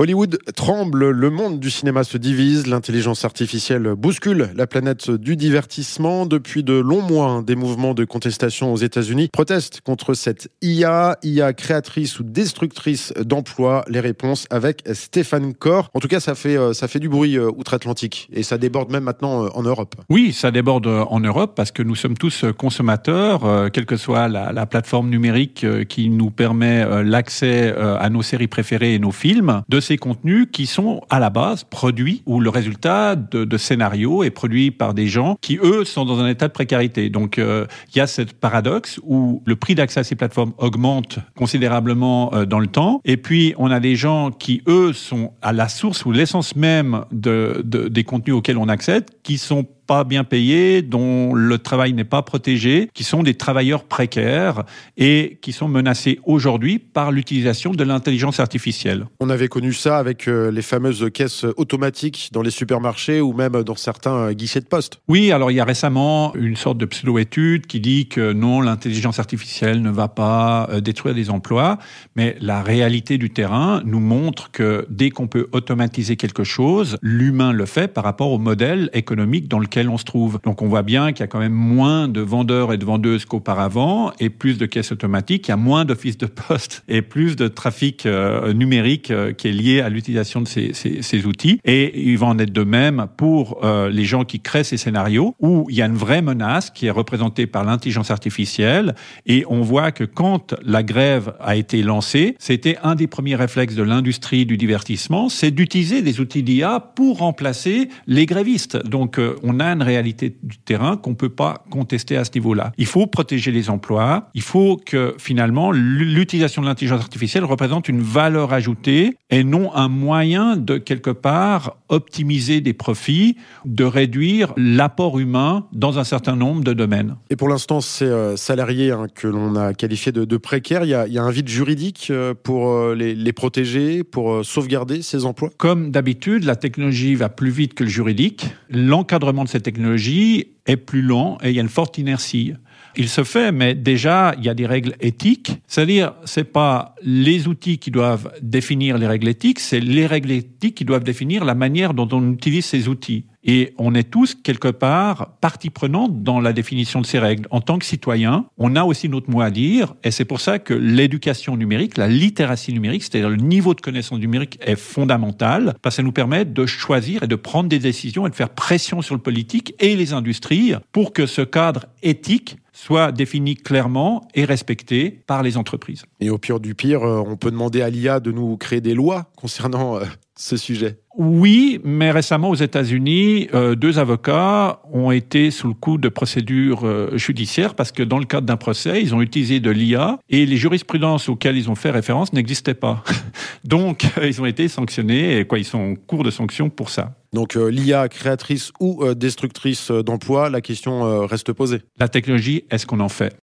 Hollywood tremble, le monde du cinéma se divise, l'intelligence artificielle bouscule la planète du divertissement. Depuis de longs mois, des mouvements de contestation aux États-Unis protestent contre cette IA, IA créatrice ou destructrice d'emplois. Les réponses avec Stéphane Corr. En tout cas, ça fait, euh, ça fait du bruit euh, outre-Atlantique et ça déborde même maintenant euh, en Europe. Oui, ça déborde en Europe parce que nous sommes tous consommateurs, quelle que soit la, la plateforme numérique qui nous permet l'accès à nos séries préférées et nos films. Contenus qui sont à la base produits ou le résultat de, scénarios est produit par des gens qui, eux, sont dans un état de précarité. Donc, euh, il y a ce paradoxe où le prix d'accès à ces plateformes augmente considérablement euh, dans le temps. Et puis, on a des gens qui, eux, sont à la source ou l'essence même de, des contenus auxquels on accède, qui sont pas bien payés, dont le travail n'est pas protégé, qui sont des travailleurs précaires et qui sont menacés aujourd'hui par l'utilisation de l'intelligence artificielle. On avait connu ça avec euh, les fameuses caisses automatiques dans les supermarchés ou même dans certains euh, guichets de poste. Oui, alors il y a récemment une sorte de pseudo-étude qui dit que non, l'intelligence artificielle ne va pas euh, détruire des emplois, mais la réalité du terrain nous montre que dès qu'on peut automatiser quelque chose, l'humain le fait par rapport au modèle économique dans lequel on se trouve. Donc on voit bien qu'il y a quand même moins de vendeurs et de vendeuses qu'auparavant et plus de caisses automatiques, il y a moins d'offices de poste et plus de trafic euh, numérique euh, qui est lié à l'utilisation de ces, outils. Et il va en être de même pour euh, les gens qui créent ces scénarios où il y a une vraie menace qui est représentée par l'intelligence artificielle et on voit que quand la grève a été lancée, c'était un des premiers réflexes de l'industrie du divertissement, c'est d'utiliser des outils d'IA pour remplacer les grévistes. Donc on a une réalité du terrain qu'on peut pas contester à ce niveau-là. Il faut protéger les emplois. Il faut que finalement l'utilisation de l'intelligence artificielle représente une valeur ajoutée et non un moyen de quelque part optimiser des profits, de réduire l'apport humain dans un certain nombre de domaines. Et pour l'instant, ces euh, salariés hein, que l'on a qualifiés de, de précaires, il y, a, il y, a, un vide juridique euh, pour euh, les, les protéger, pour sauvegarder ces emplois? Comme d'habitude, la technologie va plus vite que le juridique. L'encadrement de cette technologie est plus lent et il y a une forte inertie. Il se fait, mais déjà, il y a des règles éthiques. C'est-à-dire, c'est pas les outils qui doivent définir les règles éthiques, c'est les règles éthiques qui doivent définir la manière dont on utilise ces outils. Et on est tous, quelque part, partie prenante dans la définition de ces règles. En tant que citoyen, on a aussi notre mot à dire, et c'est pour ça que l'éducation numérique, la littératie numérique, c'est-à-dire le niveau de connaissance numérique est fondamental, parce que ça nous permet de choisir et de prendre des décisions et de faire pression sur le politique et les industries pour que ce cadre éthique soit défini clairement et respecté par les entreprises. Et au pire du pire, euh, on peut demander à l'IA de nous créer des lois concernant euh, ce sujet. Oui, mais récemment aux États-Unis, euh, deux avocats ont été sous le coup de procédures euh, judiciaires parce que dans le cadre d'un procès, ils ont utilisé de l'IA et les jurisprudences auxquelles ils ont fait référence n'existaient pas. Donc, ils ont été sanctionnés et quoi, ils sont en cours de sanction pour ça. Donc euh, l'IA créatrice ou euh, destructrice d'emplois, la question euh, reste posée. La technologie, est-ce qu'on en fait?